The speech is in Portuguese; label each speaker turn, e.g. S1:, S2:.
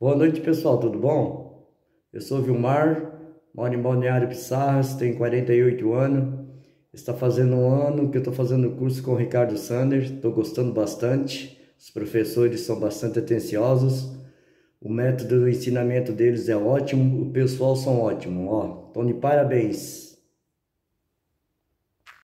S1: Boa noite, pessoal, tudo bom? Eu sou Vilmar, moro em Balneário Pissarras, tenho 48 anos. Está fazendo um ano que eu estou fazendo curso com o Ricardo Sanders, estou gostando bastante. Os professores são bastante atenciosos. O método do ensinamento deles é ótimo, o pessoal são ótimos, ó. Então, de parabéns.